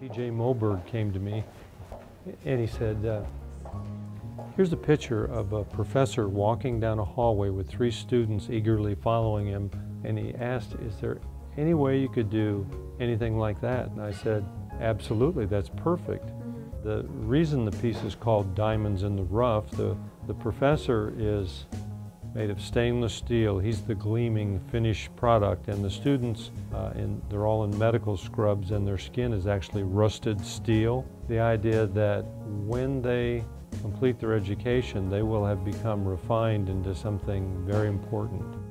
T.J. Moberg came to me and he said, uh, here's a picture of a professor walking down a hallway with three students eagerly following him and he asked, is there any way you could do anything like that? And I said, absolutely, that's perfect. The reason the piece is called Diamonds in the Rough, the, the professor is made of stainless steel. He's the gleaming finished product and the students, uh, in, they're all in medical scrubs and their skin is actually rusted steel. The idea that when they complete their education, they will have become refined into something very important.